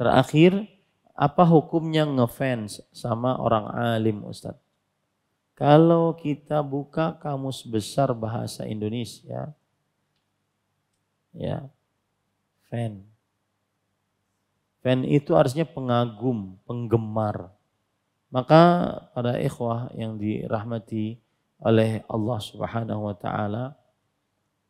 Terakhir, apa hukumnya ngefans sama orang alim Ustaz? Kalau kita buka kamus besar bahasa Indonesia, ya, fan. Fan itu artinya pengagum, penggemar. Maka pada ikhwah yang dirahmati oleh Allah Subhanahu wa taala,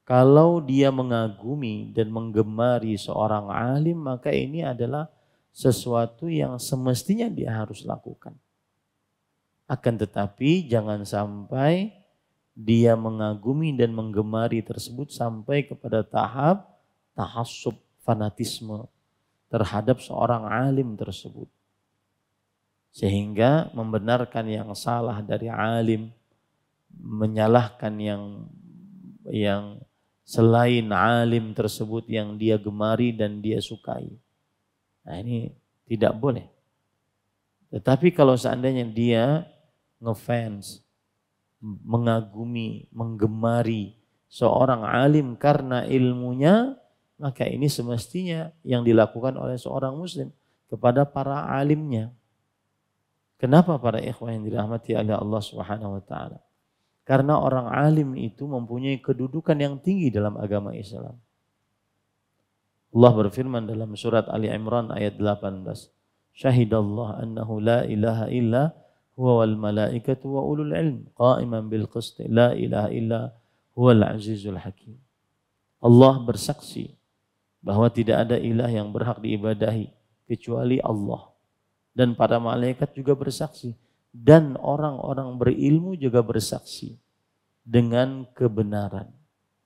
kalau dia mengagumi dan menggemari seorang alim, maka ini adalah sesuatu yang semestinya dia harus lakukan. Akan tetapi jangan sampai dia mengagumi dan menggemari tersebut sampai kepada tahap tahassub fanatisme terhadap seorang alim tersebut. Sehingga membenarkan yang salah dari alim, menyalahkan yang yang selain alim tersebut yang dia gemari dan dia sukai. Nah ini tidak boleh. Tetapi kalau seandainya dia ngefans, mengagumi, menggemari seorang alim karena ilmunya, maka ini semestinya yang dilakukan oleh seorang muslim kepada para alimnya. Kenapa para ikhwah yang dirahmati oleh Allah Subhanahu wa taala? Karena orang alim itu mempunyai kedudukan yang tinggi dalam agama Islam. Allah berfirman dalam surat Ali Imran ayat 18. Syahidallah annahu la ilaha illa huwa wal malaikatu wa ulul ilm qa'iman bil qist la ilaha illa huwal azizul hakim. Allah bersaksi bahwa tidak ada ilah yang berhak diibadahi kecuali Allah. Dan para malaikat juga bersaksi dan orang-orang berilmu juga bersaksi dengan kebenaran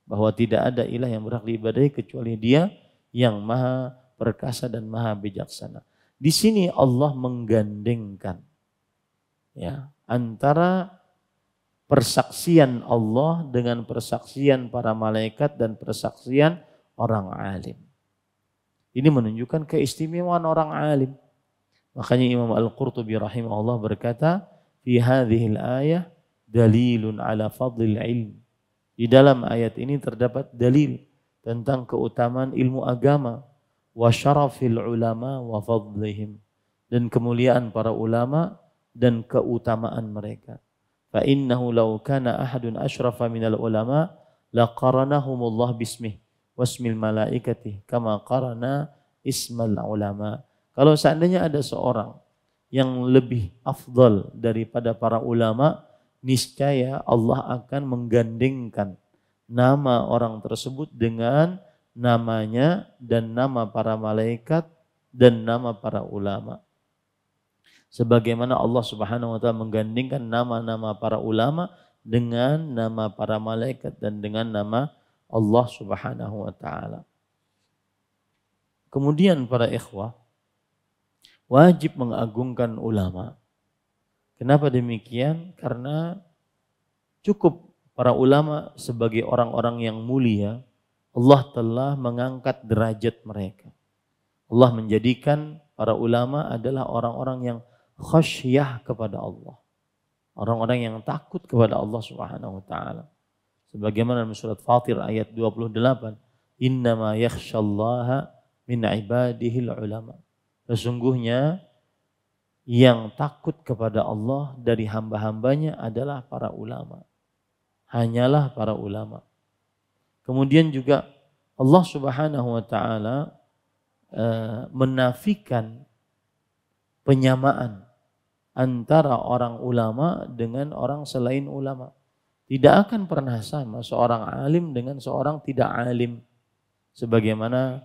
bahwa tidak ada ilah yang berhak diibadahi kecuali Dia yang maha perkasa dan maha bijaksana. Di sini Allah menggandengkan ya antara persaksian Allah dengan persaksian para malaikat dan persaksian orang alim. Ini menunjukkan keistimewaan orang alim. Makanya Imam Al-Qurtubi rahimahullah berkata, "Fi hadhil ayah dalilun ala fadlil ilm." Di dalam ayat ini terdapat dalil tentang keutamaan ilmu agama wa syarafil ulama wa fadlihim dan kemuliaan para ulama dan keutamaan mereka. Fa innahu law kana ahadun asyrafa minal ulama laqaranahumullah bismih wasmil malaikati kama qarana ismal ulama kalau seandainya ada seorang yang lebih afdal daripada para ulama, niscaya Allah akan menggandengkan nama orang tersebut dengan namanya dan nama para malaikat dan nama para ulama. Sebagaimana Allah Subhanahu wa taala menggandengkan nama-nama para ulama dengan nama para malaikat dan dengan nama Allah Subhanahu wa taala. Kemudian para ikhwah wajib mengagungkan ulama. Kenapa demikian? Karena cukup para ulama sebagai orang-orang yang mulia, Allah telah mengangkat derajat mereka. Allah menjadikan para ulama adalah orang-orang yang khasyah kepada Allah. Orang-orang yang takut kepada Allah Subhanahu wa taala. Sebagaimana dalam surat Fatir ayat 28, "Innama yakhsyallaha min ibadihil ulama." Sesungguhnya yang takut kepada Allah dari hamba-hambanya adalah para ulama. Hanyalah para ulama. Kemudian juga Allah Subhanahu wa taala uh, menafikan penyamaan antara orang ulama dengan orang selain ulama. Tidak akan pernah sama seorang alim dengan seorang tidak alim. Sebagaimana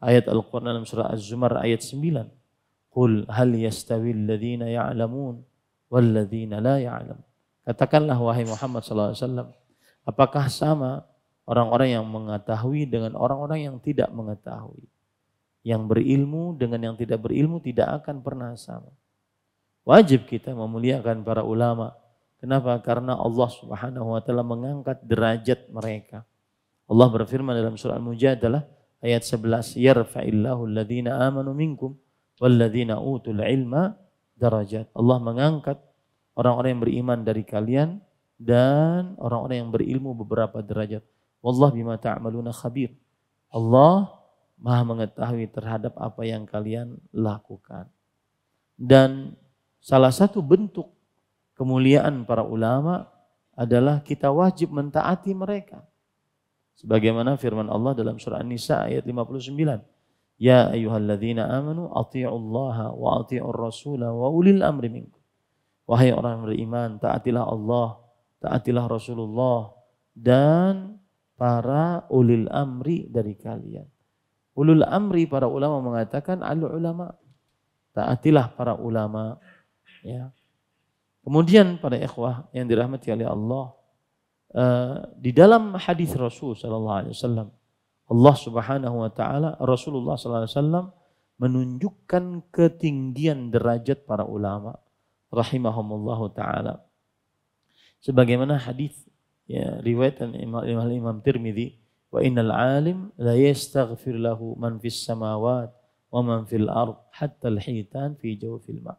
ayat Al-Quran dalam surah Az-Zumar ayat 9. Qul hal yastawi alladhina ya'lamun walladhina la ya'lam. Katakanlah wahai Muhammad SAW, apakah sama orang-orang yang mengetahui dengan orang-orang yang tidak mengetahui? Yang berilmu dengan yang tidak berilmu tidak akan pernah sama. Wajib kita memuliakan para ulama. Kenapa? Karena Allah Subhanahu wa taala mengangkat derajat mereka. Allah berfirman dalam surah Al-Mujadalah ayat 11 yarfa'illahu alladhina amanu minkum walladhina utul ilma darajat. Allah mengangkat orang-orang yang beriman dari kalian dan orang-orang yang berilmu beberapa derajat. Wallah bima ta'maluna khabir. Allah maha mengetahui terhadap apa yang kalian lakukan. Dan salah satu bentuk kemuliaan para ulama adalah kita wajib mentaati mereka. Sebagaimana firman Allah dalam surah An-Nisa ayat 59. Ya ayyuhalladzina amanu ati'ullaha wa ati'ur rasula wa ulil amri minkum. Wahai orang yang beriman, taatilah Allah, taatilah Rasulullah dan para ulil amri dari kalian. Ulul amri para ulama mengatakan al ulama. Taatilah para ulama. Ya. Kemudian pada ikhwah yang dirahmati oleh Allah, uh, di dalam hadis Rasul Sallallahu Alaihi Wasallam, Allah Subhanahu Wa Taala Rasulullah Sallallahu Alaihi Wasallam menunjukkan ketinggian derajat para ulama, rahimahumullah taala. Sebagaimana hadis ya riwayat Imam Imam, Tirmidzi wa innal alim la yastaghfir lahu man fis samawat wa man fil ard hatta al hitan fi jawfil ma.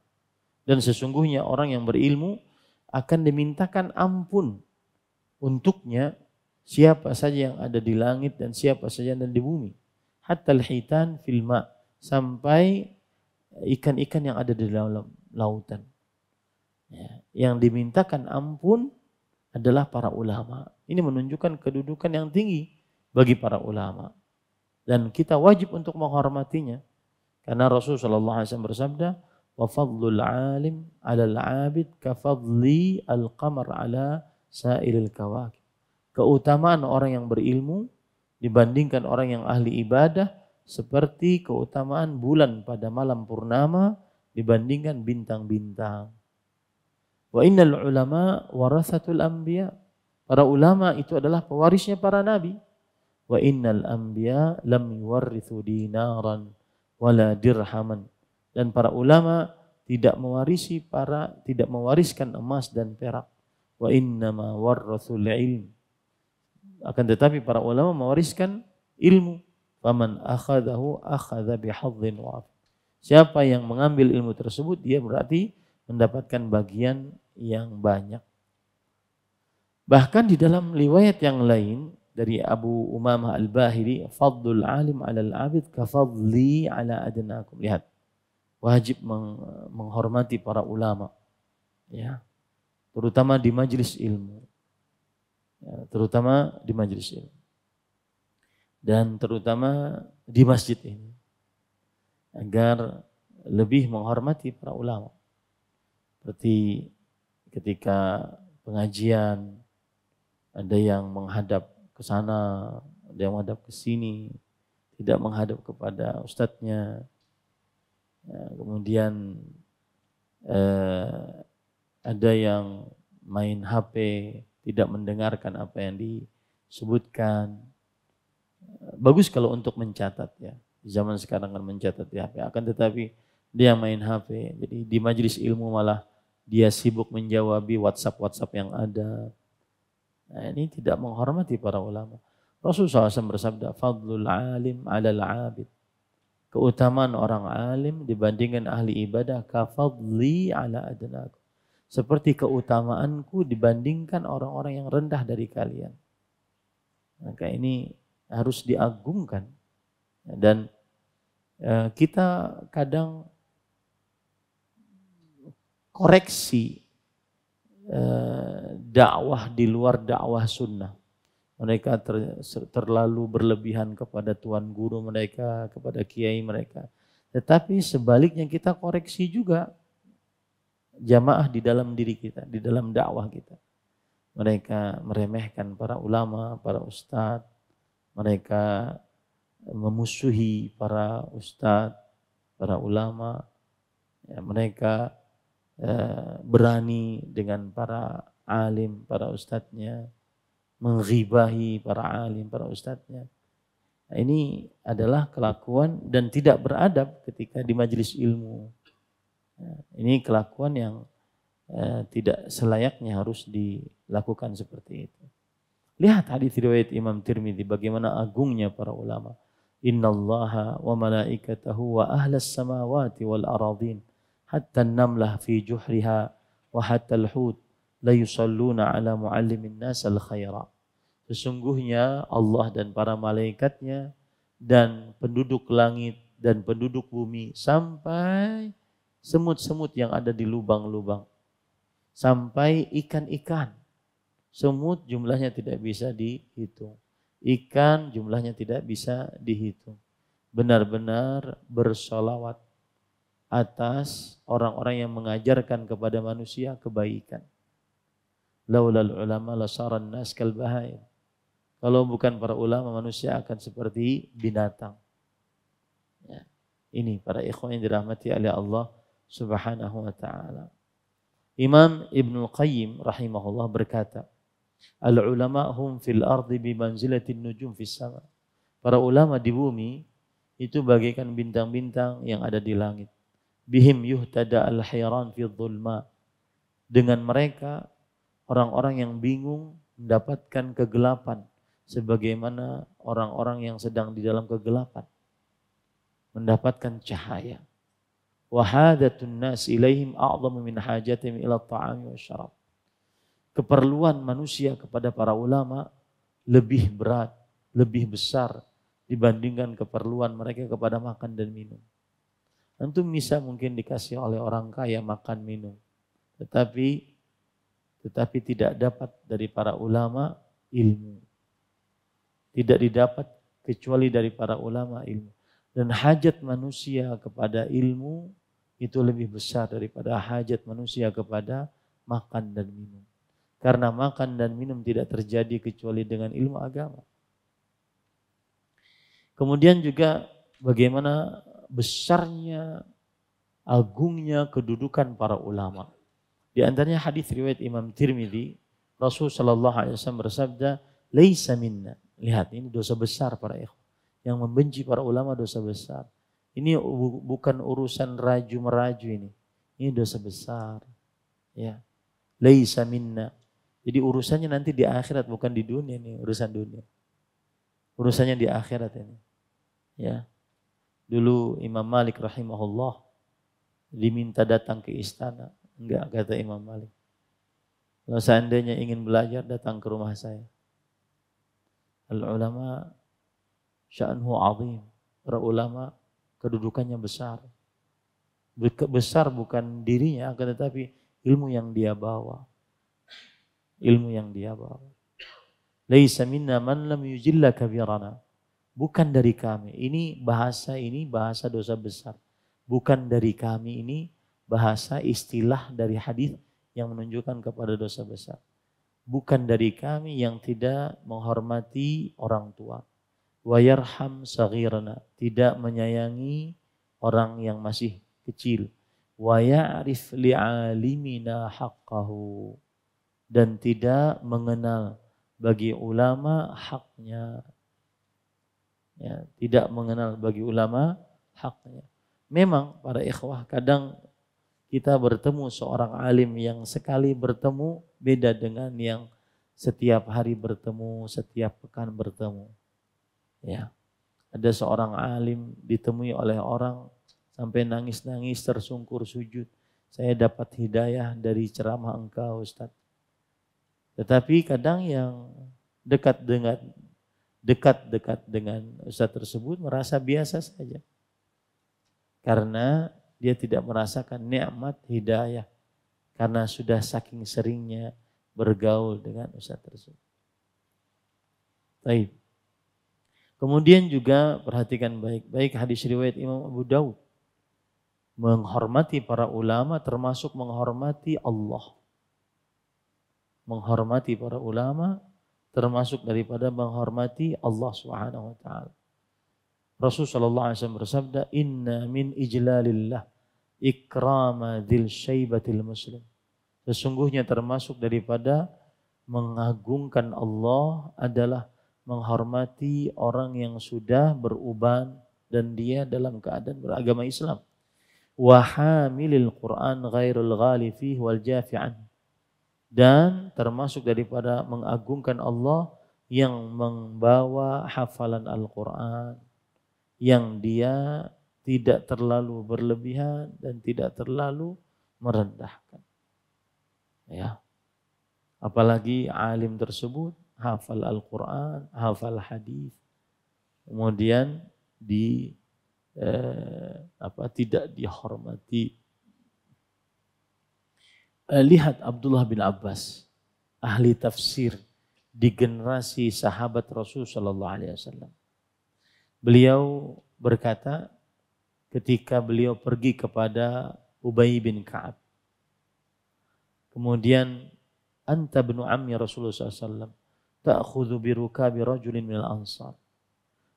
Dan sesungguhnya orang yang berilmu akan dimintakan ampun untuknya siapa saja yang ada di langit dan siapa saja yang ada di bumi. Hatta al hitan fil ma sampai ikan-ikan yang ada di dalam lautan. Ya, yang dimintakan ampun adalah para ulama. Ini menunjukkan kedudukan yang tinggi bagi para ulama. Dan kita wajib untuk menghormatinya. Karena Rasulullah SAW bersabda, wa fadlul alim ala al-abid ka fadli al-qamar ala sairil kawakib. Keutamaan orang yang berilmu dibandingkan orang yang ahli ibadah seperti keutamaan bulan pada malam purnama dibandingkan bintang-bintang. Wa innal ulama warasatul anbiya. Para ulama itu adalah pewarisnya para nabi. Wa innal anbiya lam yuwarrithu dinaran wala dirhaman. Dan para ulama tidak mewarisi para tidak mewariskan emas dan perak. Wa innama warrathul ilm. Akan tetapi para ulama mewariskan ilmu. Faman akhadahu akhadha bihadzin wa'af. Siapa yang mengambil ilmu tersebut dia berarti mendapatkan bagian yang banyak. Bahkan di dalam riwayat yang lain dari Abu Umamah Al-Bahili, fadlul alim ala al-abid kafadli ala adnakum. Lihat, wajib menghormati para ulama. Ya, terutama di majelis ilmu. Ya, terutama di majelis ilmu. Dan terutama di masjid ini. Agar lebih menghormati para ulama. Seperti ketika pengajian, ada yang menghadap ke sana, ada yang menghadap ke sini, tidak menghadap kepada ustadznya. Ya, kemudian eh, ada yang main HP, tidak mendengarkan apa yang disebutkan. Bagus kalau untuk mencatat ya. Zaman sekarang kan mencatat di HP. Akan tetapi dia main HP. Jadi di majelis ilmu malah dia sibuk menjawabi WhatsApp-WhatsApp yang ada Nah, ini tidak menghormati para ulama. Rasulullah SAW bersabda, Fadlul alim alal abid. Keutamaan orang alim dibandingkan ahli ibadah, kafadli ala adnaku. Seperti keutamaanku dibandingkan orang-orang yang rendah dari kalian. Maka ini harus diagungkan. Dan eh, kita kadang koreksi Eh, dakwah di luar dakwah sunnah. Mereka ter, terlalu berlebihan kepada tuan guru mereka, kepada kiai mereka. Tetapi sebaliknya kita koreksi juga jamaah di dalam diri kita, di dalam dakwah kita. Mereka meremehkan para ulama, para ustadz. Mereka memusuhi para ustadz, para ulama. Ya, mereka berani dengan para alim, para ustadznya, menghibahi para alim, para ustadznya. Nah, ini adalah kelakuan dan tidak beradab ketika di majelis ilmu. Nah, ini kelakuan yang eh, tidak selayaknya harus dilakukan seperti itu. Lihat hadis riwayat Imam Tirmidzi bagaimana agungnya para ulama. Innallaha wa malaikatahu wa ahlas samawati wal aradin hatta namlah fi juhriha wa hatta al-hut la yusalluna ala muallimin nas al khaira. Sesungguhnya Allah dan para malaikatnya dan penduduk langit dan penduduk bumi sampai semut-semut yang ada di lubang-lubang. Sampai ikan-ikan. Semut jumlahnya tidak bisa dihitung. Ikan jumlahnya tidak bisa dihitung. Benar-benar bersolawat atas orang-orang yang mengajarkan kepada manusia kebaikan laulal ulama lasaran nas kal kalau bukan para ulama manusia akan seperti binatang ini para ikhwan yang dirahmati oleh Allah Subhanahu wa taala. Imam Ibnu Qayyim rahimahullah berkata, "Al ulama hum fil ardi bi manzilatin nujum fis sama." Para ulama di bumi itu bagaikan bintang-bintang yang ada di langit. Bihim yuhtada al hayran fi dhulma. Dengan mereka orang-orang yang bingung mendapatkan kegelapan sebagaimana orang-orang yang sedang di dalam kegelapan mendapatkan cahaya. Wahadatun nas ilaihim a'zamu min hajatihim ila ta'ami wa syarab. Keperluan manusia kepada para ulama lebih berat, lebih besar dibandingkan keperluan mereka kepada makan dan minum. Tentu bisa mungkin dikasih oleh orang kaya makan minum. Tetapi tetapi tidak dapat dari para ulama ilmu. Tidak didapat kecuali dari para ulama ilmu. Dan hajat manusia kepada ilmu itu lebih besar daripada hajat manusia kepada makan dan minum. Karena makan dan minum tidak terjadi kecuali dengan ilmu agama. Kemudian juga bagaimana besarnya, agungnya kedudukan para ulama. Di antaranya hadis riwayat Imam Tirmidzi, Rasul Shallallahu Alaihi Wasallam bersabda, "Laisa minna." Lihat ini dosa besar para ikhwan yang membenci para ulama dosa besar. Ini bukan urusan raju meraju ini. Ini dosa besar. Ya. Laisa minna. Jadi urusannya nanti di akhirat bukan di dunia ini, urusan dunia. Urusannya di akhirat ini. Ya. Dulu Imam Malik rahimahullah diminta datang ke istana. Enggak kata Imam Malik. Kalau seandainya ingin belajar datang ke rumah saya. Al ulama sya'nuhu azim. Para ulama kedudukannya besar. Besar bukan dirinya, akan tetapi ilmu yang dia bawa. Ilmu yang dia bawa. Laisa minna man lam yujilla kabirana. Bukan dari kami. Ini bahasa ini bahasa dosa besar. Bukan dari kami ini bahasa istilah dari hadis yang menunjukkan kepada dosa besar. Bukan dari kami yang tidak menghormati orang tua wayarham saghirana tidak menyayangi orang yang masih kecil wa ya'rif li'alimina haqqahu dan tidak mengenal bagi ulama haknya ya tidak mengenal bagi ulama haknya memang para ikhwah kadang kita bertemu seorang alim yang sekali bertemu beda dengan yang setiap hari bertemu, setiap pekan bertemu. Ya. Ada seorang alim ditemui oleh orang sampai nangis-nangis tersungkur sujud. Saya dapat hidayah dari ceramah engkau Ustaz. Tetapi kadang yang dekat dengan dekat-dekat dengan Ustaz tersebut merasa biasa saja. Karena dia tidak merasakan nikmat hidayah karena sudah saking seringnya bergaul dengan Ustaz tersebut. Baik. Kemudian juga perhatikan baik-baik hadis riwayat Imam Abu Daud. Menghormati para ulama termasuk menghormati Allah. Menghormati para ulama termasuk daripada menghormati Allah Subhanahu wa taala. Rasul sallallahu alaihi wasallam bersabda, "Inna min ijlalillah ikrama dzil syaibatil muslim." Sesungguhnya termasuk daripada mengagungkan Allah adalah menghormati orang yang sudah beruban dan dia dalam keadaan beragama Islam. Wahamilil Quran ghairul ghali wal jafi'an. Dan termasuk daripada mengagungkan Allah yang membawa hafalan Al-Quran. Yang dia tidak terlalu berlebihan dan tidak terlalu merendahkan. Ya. Apalagi alim tersebut hafal Al-Quran, hafal hadis. Kemudian di eh, apa tidak dihormati. Eh, lihat Abdullah bin Abbas, ahli tafsir di generasi sahabat Rasul Shallallahu Alaihi Wasallam. Beliau berkata ketika beliau pergi kepada Ubay bin Ka'ab. Kemudian anta bin ammi Rasulullah SAW ta'khudhu birukabi rajulin minal ansar.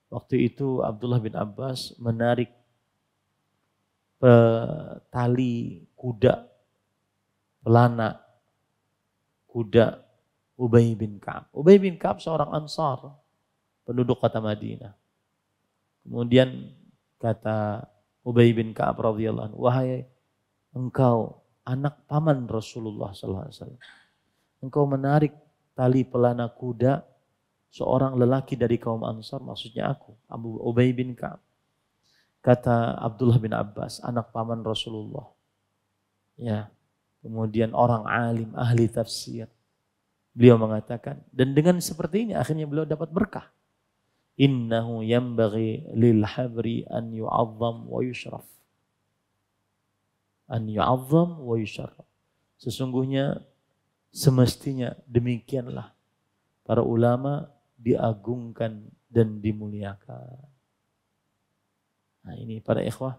Waktu itu Abdullah bin Abbas menarik tali kuda pelana kuda Ubay bin Ka'ab. Ubay bin Ka'ab seorang ansar, penduduk kota Madinah. Kemudian kata Ubay bin Ka'ab radhiyallahu anhu, "Wahai engkau anak paman Rasulullah sallallahu alaihi wasallam. Engkau menarik tali pelana kuda seorang lelaki dari kaum Ansar, maksudnya aku, Abu Ubay bin Ka'ab. Kata Abdullah bin Abbas, anak paman Rasulullah. Ya, kemudian orang alim, ahli tafsir. Beliau mengatakan, dan dengan seperti ini akhirnya beliau dapat berkah. Innahu yambaghi lil habri an yu'azzam wa yushraf. An yu'azzam wa yushraf. Sesungguhnya semestinya demikianlah para ulama diagungkan dan dimuliakan. Nah ini para ikhwah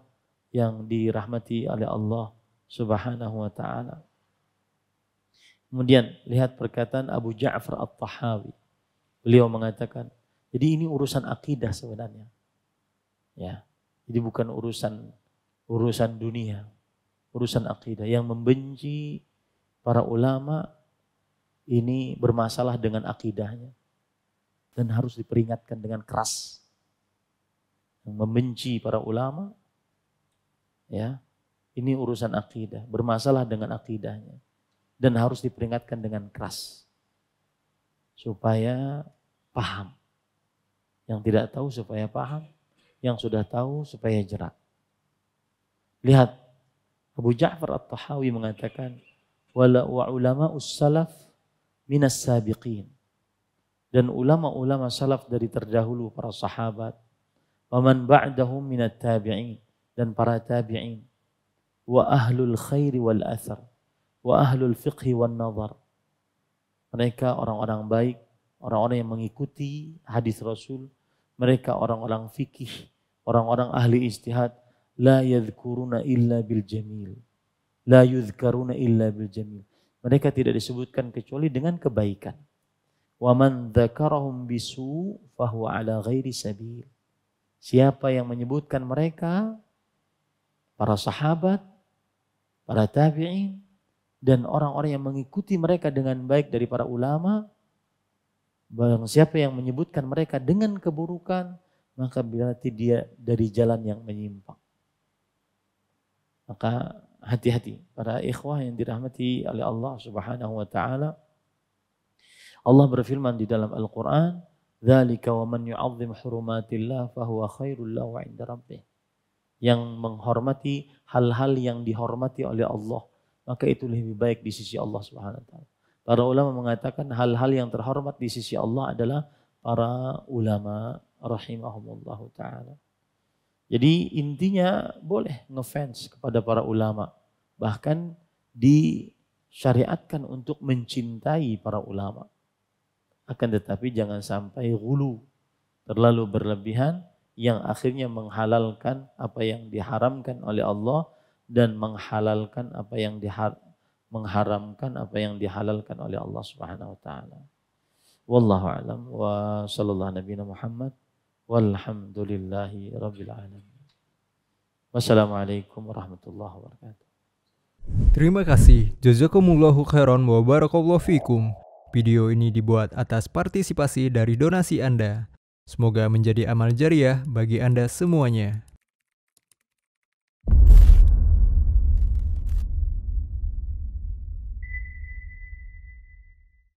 yang dirahmati oleh Allah subhanahu wa ta'ala. Kemudian lihat perkataan Abu Ja'far At-Tahawi. Beliau mengatakan, jadi ini urusan akidah sebenarnya. Ya. Jadi bukan urusan urusan dunia, urusan akidah yang membenci para ulama ini bermasalah dengan akidahnya dan harus diperingatkan dengan keras. Yang membenci para ulama ya, ini urusan akidah, bermasalah dengan akidahnya dan harus diperingatkan dengan keras supaya paham. Yang tidak tahu supaya paham, yang sudah tahu supaya jerak. Lihat Abu Ja'far At-Tahawi mengatakan wala wa ulama salaf minas sabiqin. Dan ulama-ulama salaf dari terdahulu para sahabat, waman ba'dahum minat tabi'in dan para tabi'in wa ahlul khairi wal athar wa ahlul fiqhi wan nazar. Mereka orang-orang baik, orang-orang yang mengikuti hadis Rasul, mereka orang-orang fikih, orang-orang ahli istihad, la yadhkuruna illa bil jamil. La yudhkaruna illa bil jamil. Mereka tidak disebutkan kecuali dengan kebaikan. Wa man dzakarahum bisu fahuwa ala ghairi sabil. Siapa yang menyebutkan mereka para sahabat, para tabi'in, dan orang-orang yang mengikuti mereka dengan baik dari para ulama, barang siapa yang menyebutkan mereka dengan keburukan, maka berarti dia dari jalan yang menyimpang. Maka hati-hati para ikhwah yang dirahmati oleh Allah Subhanahu wa taala. Allah berfirman di dalam Al-Qur'an, "Dzalika wa man yu'azzim hurumatillah fahuwa khairul lahu 'inda rabbih." Yang menghormati hal-hal yang dihormati oleh Allah maka itu lebih baik di sisi Allah Subhanahu wa taala. Para ulama mengatakan hal-hal yang terhormat di sisi Allah adalah para ulama rahimahumullah taala. Jadi intinya boleh ngefans kepada para ulama. Bahkan disyariatkan untuk mencintai para ulama. Akan tetapi jangan sampai gulu, terlalu berlebihan yang akhirnya menghalalkan apa yang diharamkan oleh Allah dan menghalalkan apa yang dihar mengharamkan apa yang dihalalkan oleh Allah Subhanahu wa taala. Wallahu alam wa sallallahu nabiyana Muhammad walhamdulillahi rabbil alamin. Wassalamualaikum warahmatullahi wabarakatuh. Terima kasih. Jazakumullahu khairan wa barakallahu fikum. Video ini dibuat atas partisipasi dari donasi Anda. Semoga menjadi amal jariah bagi Anda semuanya.